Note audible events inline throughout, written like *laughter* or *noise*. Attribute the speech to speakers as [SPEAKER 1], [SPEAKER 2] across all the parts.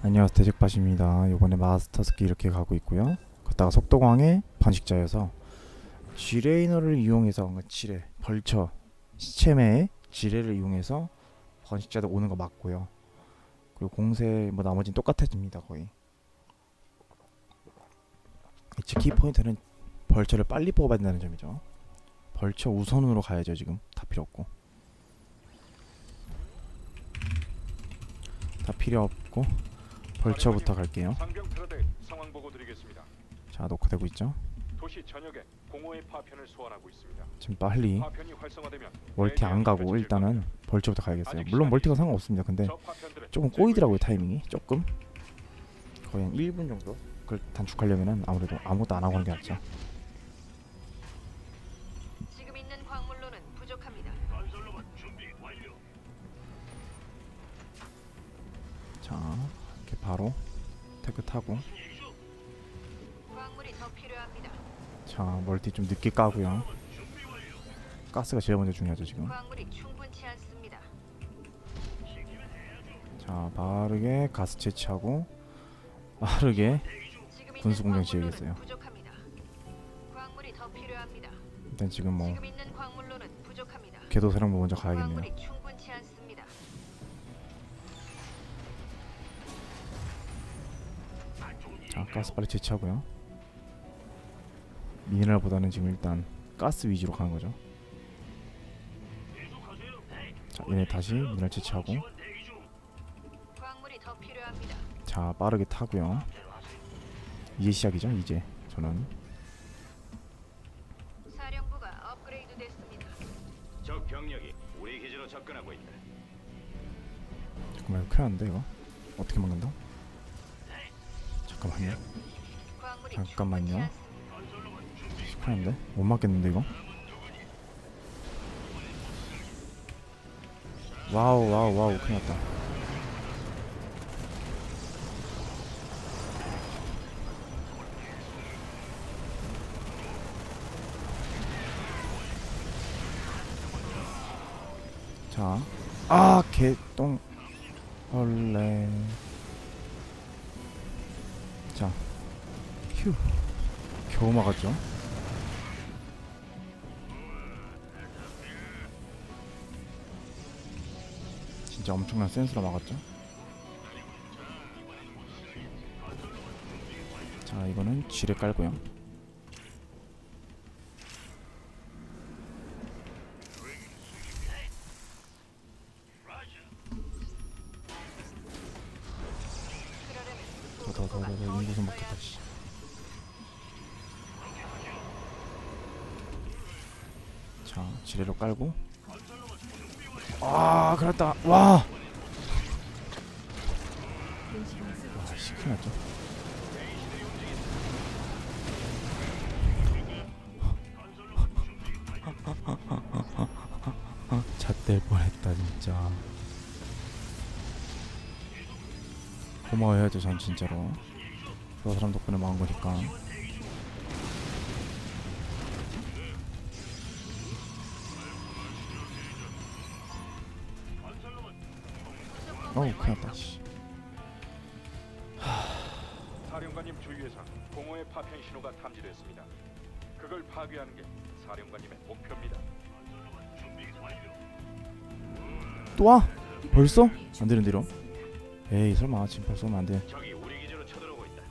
[SPEAKER 1] 안녕하세요. 대적밭입니다. 이번에 마스터스키 이렇게 가고 있고요. 걷다가 속도광의 번식자여서 지레이너를 이용해서 지뢰 벌처 시체매의 지뢰를 이용해서 번식자들 오는 거 맞고요. 그리고 공세 뭐 나머지는 똑같아집니다 거의. 이 키포인트는 벌처를 빨리 뽑아야 된다는 점이죠. 벌처 우선으로 가야죠 지금. 다 필요 없고. 다 필요 없고 벌처부터 갈게요. 자 녹화되고 있죠. 지금 빨리 멀티 안 가고 일단은 벌처부터 가야겠어요. 물론 멀티가 상관없습니다. 근데 조금 꼬이더라고요 타이밍이. 조금. 거의 한 1분 정도? 그걸 단축하려면은 아무래도 아무것도 안 하고 하는 게 낫죠 바로 태그 타고. 자 멀티 좀 늦게 까고요 가스가 제일 먼저 중요하죠 지금. 자 빠르게 가스 채취하고 빠르게 군수 공장
[SPEAKER 2] 광물로는
[SPEAKER 1] 지어야겠어요. 일단 지금 뭐. 궤도사령부 먼저 가야겠네요 자 가스 빨리 채취하고요. 미네랄보다는 지금 일단 가스 위주로 가는 거죠. 자 얘네 다시 미네랄 채취하고. 자 빠르게 타고요. 이제 시작이죠 이제. 저는.
[SPEAKER 2] 사령부가 업그레이드 됐습니다.
[SPEAKER 3] 적 병력이 우리 기지로 접근하고 있다.
[SPEAKER 1] 잠깐만 이거 큰일 났는데 이거? 어떻게 막는다 잠깐만요. 잠깐만요. 났는데? 못 막겠는데 이거? wow wow wow 큰일 났다. 자, 아 개똥 자, 휴, 겨우 막았죠. 진짜 엄청난 센스로 막았죠. 자, 이거는 지뢰 깔고요. 자, 지뢰로 깔고. 아, 그랬다. 와. 와, 씨, 큰일 났죠. *laughs* 잣될 뻔했다 진짜. 고마워해야죠 전 진짜로. 저 사람 덕분에 망한 거니까. 어우 큰일 났다 씨.
[SPEAKER 4] 사령관님 주위에서 공허의 파편 신호가 탐지됐습니다. 그걸 파괴하는 게 사령관님의 목표입니다.
[SPEAKER 1] 또 와? 벌써? 안 되는 대로. 에이 설마 지금 벌써 오면 안 돼.
[SPEAKER 3] 적이 우리 기지로 쳐들어오고 있다.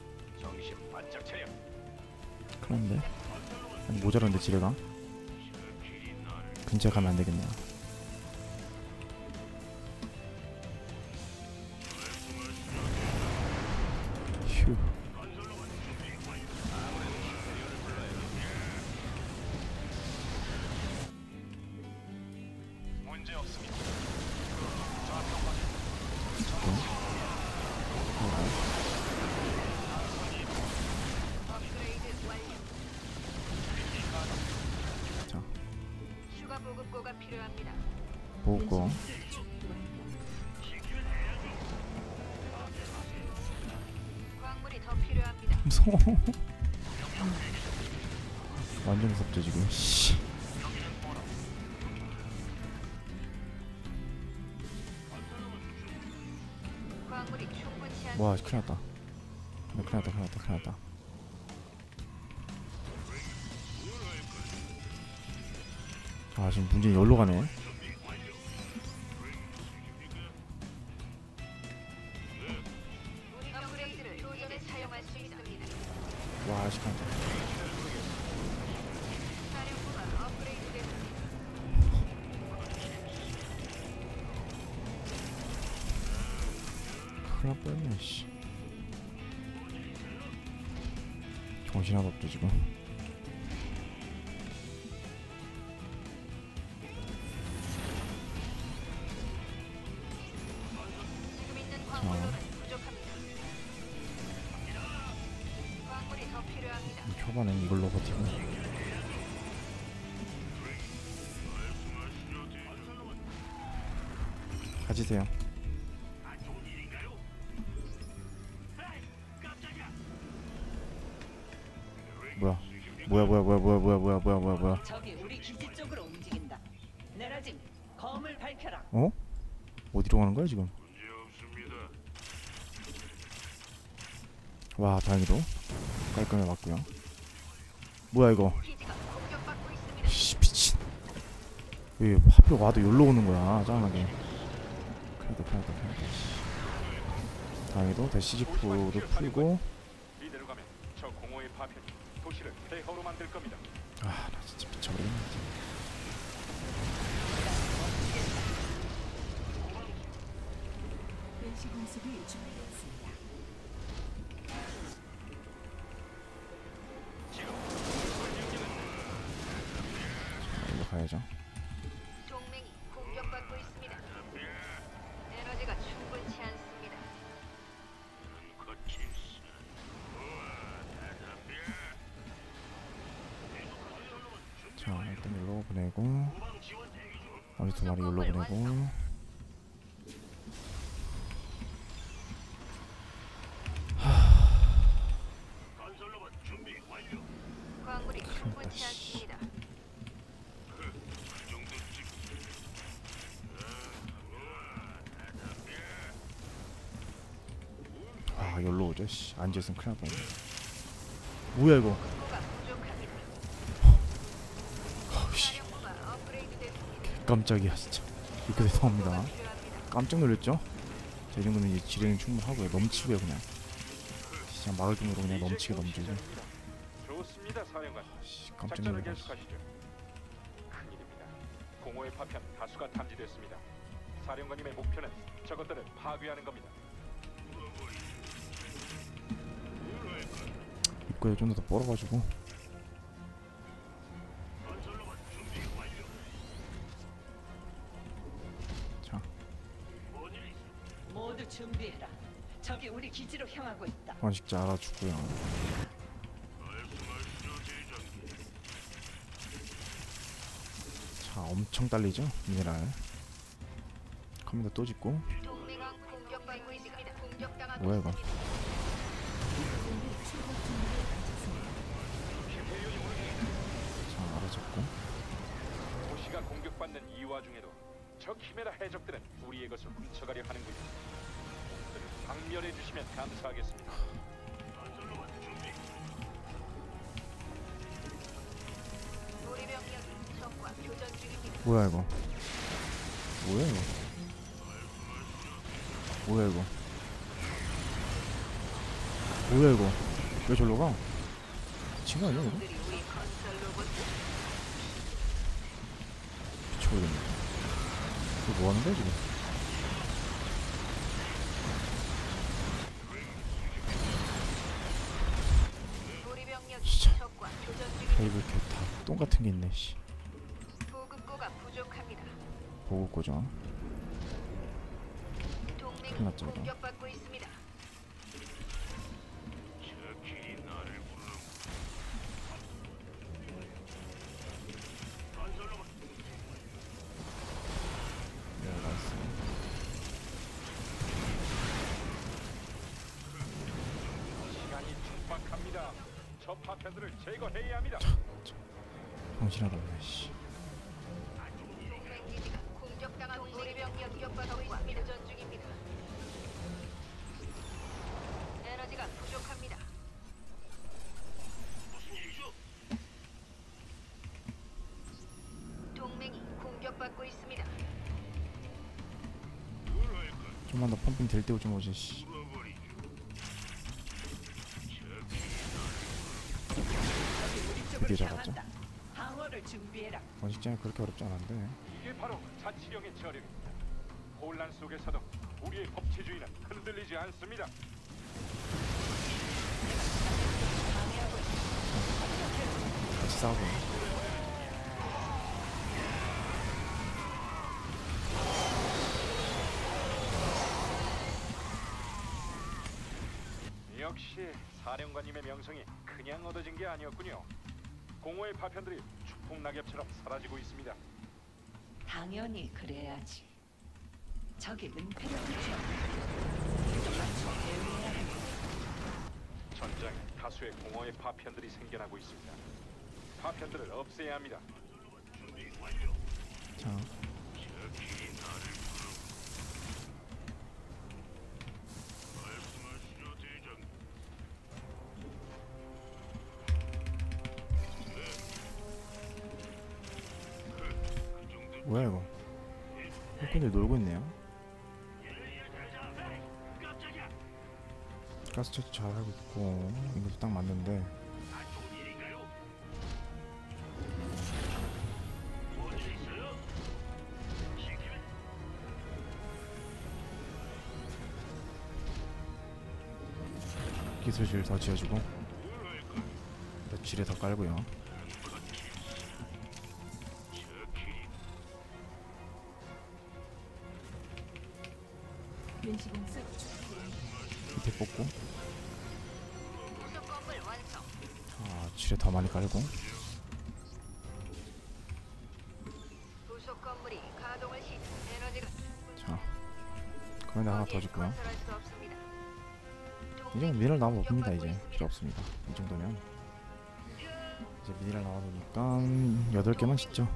[SPEAKER 3] 정신 바짝 차려.
[SPEAKER 1] 큰일 났는데. 아니 모자란데 지뢰가. 근처에 가면 안 되겠네요.
[SPEAKER 4] 문제 없습니다.
[SPEAKER 2] 업그레이드 완료.
[SPEAKER 1] 자
[SPEAKER 2] 추가 보급고가 필요합니다.
[SPEAKER 1] 보고.
[SPEAKER 2] 광물이 더 필요합니다.
[SPEAKER 1] 무서워. 완전 무섭죠 지금. 씨. 와 큰일 났다. 네, 큰일 났다 큰일 났다 큰일 났다. 아 지금 문제 열로 가네. 와 시간다. 초반엔 이걸로 버티고. 가지세요. 뭐야? 뭐야 뭐야 뭐야 뭐야 뭐야 뭐야 뭐야 뭐야 뭐야?
[SPEAKER 5] 적이 우리 기지 쪽으로 움직인다. 내라짐, 검을 밝혀라.
[SPEAKER 1] 어? 어디로 가는 거야 지금? 와 다행히도. 깔끔하게 맞고요 뭐야 이거? 씨 미친. 왜 하필 와도 열로 오는 거야 짜증나게. 그래도 그래도 그래도 다행히도
[SPEAKER 4] 대시 지프로 풀고.
[SPEAKER 1] 아 나 진짜 미쳐버리겠네 지금. 보내고 나머지 두 마리 일로 보내고. 아 여기로 오죠 씨. 앉아있으면 큰일 날 뻔했네. 뭐야 이거
[SPEAKER 2] 보가 부족합니다.
[SPEAKER 1] 아우씨
[SPEAKER 2] 사령부가 업그레이드 됐습니다.
[SPEAKER 1] 깜짝이야 진짜 이렇게 죄송합니다. 깜짝 놀랐죠? 자, 이 정도면 이제 지뢰는 충분하고요 넘치고요 그냥 진짜 막을 정도로 그냥 넘치게 넘치고
[SPEAKER 4] 시작입니다. 좋습니다, 사령관.
[SPEAKER 1] 씨, 깜짝
[SPEAKER 4] 작전을
[SPEAKER 1] 놀랐어
[SPEAKER 4] 계속하시죠. 큰일입니다. 공허의 파편 다수가 탐지됐습니다. 사령관님의 목표는 저것들을 파괴하는 겁니다.
[SPEAKER 1] 입구에 좀더 뻘어가지고
[SPEAKER 5] 모두 준비해라. 적이 우리 기지로 향하고 있다.
[SPEAKER 1] 번식자 알아주고요 자 엄청 딸리죠 미네랄 컴퓨터 또 짓고 뭐야, 이거? 자 알아잡고
[SPEAKER 4] 도시가 공격받는 이 와중에도 저 키메라 해적들은 우리의 것을 훔쳐가려 하는군요. 박멸해 주시면 감사하겠습니다.
[SPEAKER 1] 뭐야 이거 뭐야 이거 뭐야 이거 뭐야 이거 왜 절로 가? 거 아니야 이거? 미쳐버리겠네 이거 뭐 하는 거야 지금 게 있네 씨
[SPEAKER 2] 보급고가 부족합니다.
[SPEAKER 1] 보고 거죠
[SPEAKER 2] 동맹이
[SPEAKER 1] 큰일 났죠, 이거.
[SPEAKER 2] 공격받고 있습니다.
[SPEAKER 1] 좀만 더 펌핑 될 때 오지 뭐지 씨. 드디어 잡았죠. 번식장이 그렇게 어렵지 않은데
[SPEAKER 4] 이게 바로 자치령의 저력입니다. 혼란 속에서도 우리의 법치주의는 흔들리지 않습니다.
[SPEAKER 1] 같이 싸우고
[SPEAKER 4] 역시 사령관님의 명성이 그냥 얻어진 게 아니었군요. 공허의 파편들이 축복 낙엽처럼 사라지고 있습니다.
[SPEAKER 5] 당연히 그래야지. 마치 대회야.
[SPEAKER 4] 전장에 다수의 공허의 파편들이 생겨나고 있습니다. 파편들을 없애야 합니다.
[SPEAKER 1] 자 뭐야 이거? 흑군들 놀고 있네요. 가스 처치 잘하고 있고 이것도 딱 맞는데. 기술실 더 지어주고 또 지뢰 더 깔고요 밑에 뽑고. 아 지뢰 더 많이 깔고 자 그런데 하나 더
[SPEAKER 2] 없습니다.
[SPEAKER 1] 이 정도 미네랄 나오면 없습니다 이제 필요 없습니다 이 정도면 이제 미네랄 나와보니까 8개만 짓죠.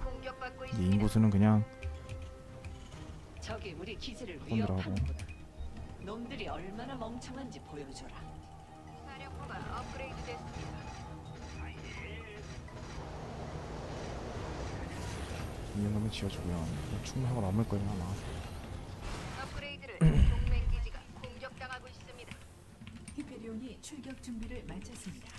[SPEAKER 1] 인구수는 그냥 손들어가고.
[SPEAKER 5] 놈들이 얼마나 멍청한지 보여줘라.
[SPEAKER 2] 사령부가 업그레이드 됐습니다.
[SPEAKER 1] 이 정도면 지어주고요 뭐 충분하고 남을 거예요 아마
[SPEAKER 2] 업그레이드를 동맹 기지가 공격당하고 있습니다.
[SPEAKER 6] 히페리온이 출격 준비를 마쳤습니다.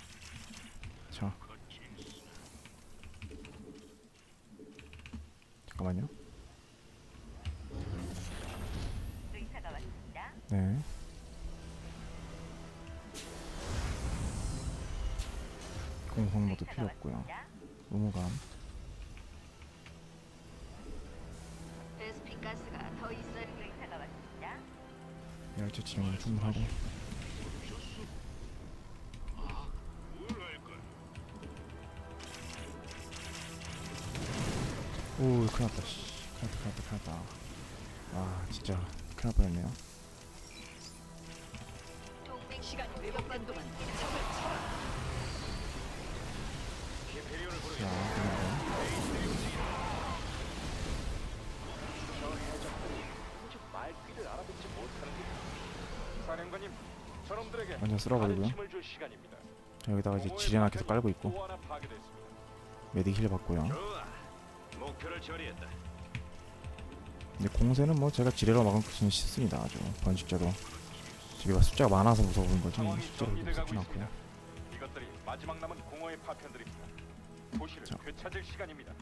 [SPEAKER 2] 가스가 더 있어야 의사가 왔습니다.
[SPEAKER 1] 열차 진영은 충분하고. 오 큰일 났다 씨. 큰일 났다 큰일 났다 아 진짜 큰일 날 뻔했네요.
[SPEAKER 2] 동맹
[SPEAKER 5] 시간이
[SPEAKER 2] 공격받고
[SPEAKER 5] 동안
[SPEAKER 2] 있습니다.
[SPEAKER 5] 적을 쳐라.
[SPEAKER 3] 히페리온을 부르
[SPEAKER 1] 자
[SPEAKER 4] 도무지 말귀를 알아듣지 못하는 게 사령관님, 저놈들에게
[SPEAKER 1] 완전 쓸어버리고요 여기다가 이제 지뢰나 계속 깔고 있고. 메딕 힐 받고요. 근데 공세는 뭐 제가 지뢰로 막은 것은 쉽습니다 아주 번식자도 저기가 숫자가 많아서 무서운 거지 무섭진
[SPEAKER 4] 있습니다.
[SPEAKER 1] 않고요
[SPEAKER 4] 이것들이 마지막 남은 공허의 파편들입니다. 도시를
[SPEAKER 1] 자.
[SPEAKER 4] 되찾을 시간입니다.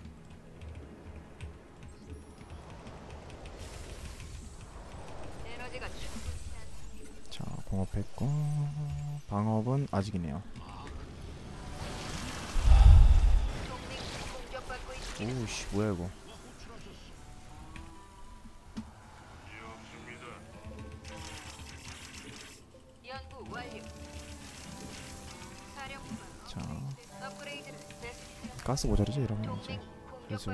[SPEAKER 2] 에너지가.
[SPEAKER 1] 자 공업했고 방업은 아직이네요. 오우씨 뭐야 이거 자 가스 모자르지 이러면 이제 그래서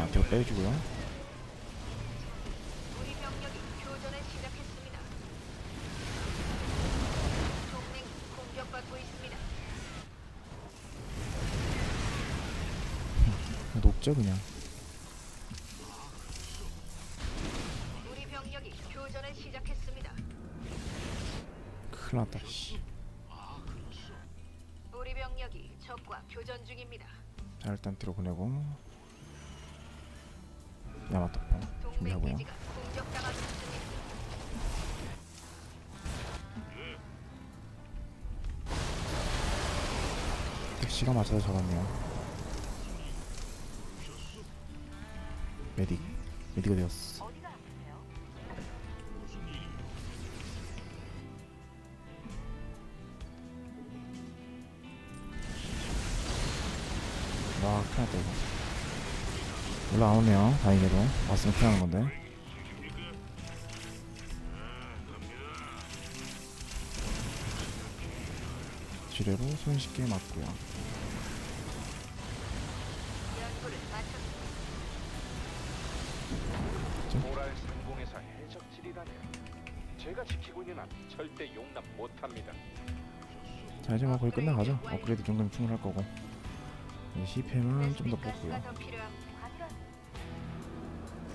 [SPEAKER 1] 아, 자, 뒤로 빼주고요. *laughs* 녹죠 그냥. 일단 뒤로 보내고. 택시가 맞아서 잡았네요. 메딕. 메딕 어디갔어.
[SPEAKER 2] 어디가 아프세요?
[SPEAKER 1] 와 큰일 났다 이거. 올라 안 오네요 다행히도. 왔으면 큰일 나는 건데 지뢰로 손쉽게 맞고요.
[SPEAKER 4] 모랄 상공에서 해적질이라니. 제가 지키고 있는 한 절대 용납 못합니다.
[SPEAKER 1] 자 이제 뭐 거의 끝나가죠 업그레이드 정도면 충분할 거고 이제 CPM은 좀 더 뽑고요.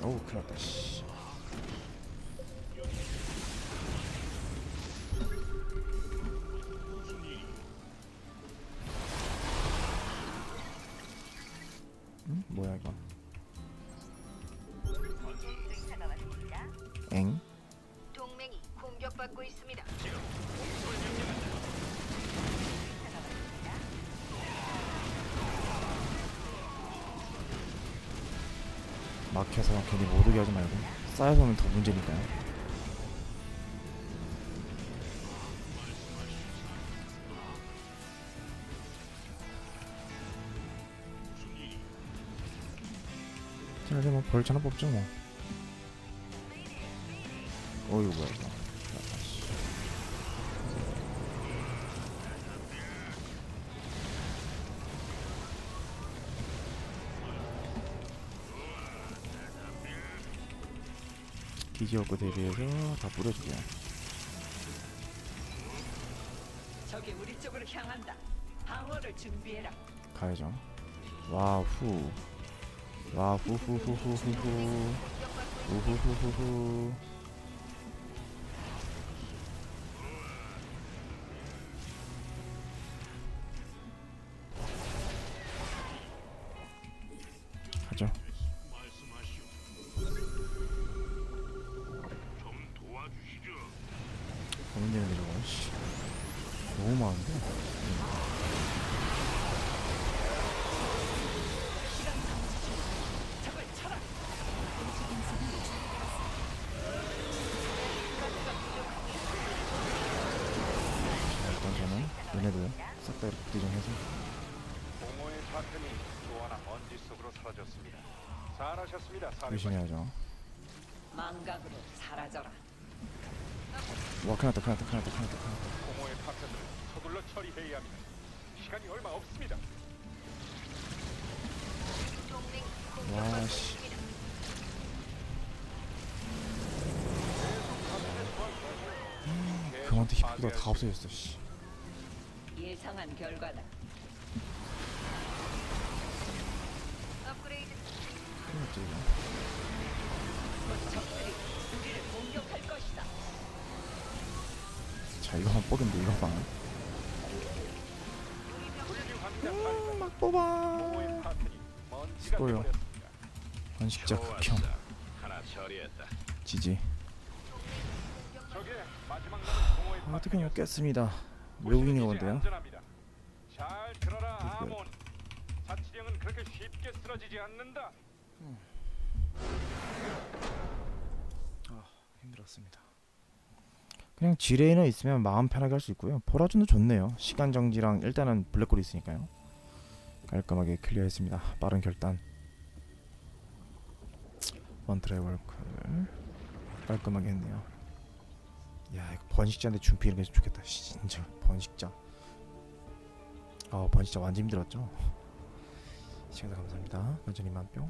[SPEAKER 1] 어우 큰일 났다 씨 뭐야 이거. 엥?
[SPEAKER 2] 동맹이 공격받고 있습니다.
[SPEAKER 1] 막혀서 괜히 못 오게 하지 말고 쌓여서 오면 더 문제니까요 이제 뭐 벌처 하나 뽑죠 뭐 어이구 뭐야 이거 아, 씨. 기지업고 대비해서 다 뿌려주고요
[SPEAKER 5] 적이 우리 쪽으로 향한다. 방어를 준비해라.
[SPEAKER 1] 가야죠 와후 와 후후후후후후. 우후후후후. 가죠. 고민되는 데로 씨. 너무 많은데
[SPEAKER 5] 적을 쳐라.
[SPEAKER 1] 일단 저는 얘네들 싹 다 이렇게 디정해서
[SPEAKER 4] 공허의 파편이 또 하나 먼지 속으로 사라졌습니다. 잘하셨습니다,
[SPEAKER 1] 열심히
[SPEAKER 4] 사령관.
[SPEAKER 1] 해야죠
[SPEAKER 5] 망각으로 사라져라.
[SPEAKER 1] 와 큰일 났다 큰일 났다 큰일 났다 큰일 났다 큰일 났다
[SPEAKER 4] 공허의 파편들을 서둘러 처리해야 합니다. 시간이 얼마 없습니다.
[SPEAKER 2] 동맹이
[SPEAKER 1] 와,
[SPEAKER 2] 공격받고
[SPEAKER 1] 씨.
[SPEAKER 2] 있습니다.
[SPEAKER 1] 그만한테 히프가 다 없어졌어 씨
[SPEAKER 5] 예상한 결과다.
[SPEAKER 2] 업그레이드
[SPEAKER 1] 큰일 났지 이거 자 이거 한번 뽑으면 돼 이거 봐
[SPEAKER 4] 사령관.
[SPEAKER 1] 막 뽑아.
[SPEAKER 4] 되버렸습니다.
[SPEAKER 1] 번식자 극혐. 지지
[SPEAKER 4] 공허의
[SPEAKER 1] 아, 어떻게. 먹겠습니다
[SPEAKER 4] 무시는
[SPEAKER 1] 외국인이 건데요.
[SPEAKER 4] 잘 들어라
[SPEAKER 1] 이거.
[SPEAKER 4] 아몬. 자치령은 그렇게 쉽게 쓰러지지 않는다.
[SPEAKER 1] 힘들었습니다. 그냥 지레이너 있으면 마음 편하게 할 수 있고요. 보라준도 좋네요. 시간 정지랑 일단은 블랙홀이 있으니까요. 깔끔하게 클리어했습니다. 빠른 결단. 원트라이 월크를 깔끔하게 했네요. 야 이거 번식자인데 준비 이런 게 좋겠다. 씨, 진짜. 번식자. 아 번식자 완전 힘들었죠? 시청자 감사합니다. 여전히 만뿅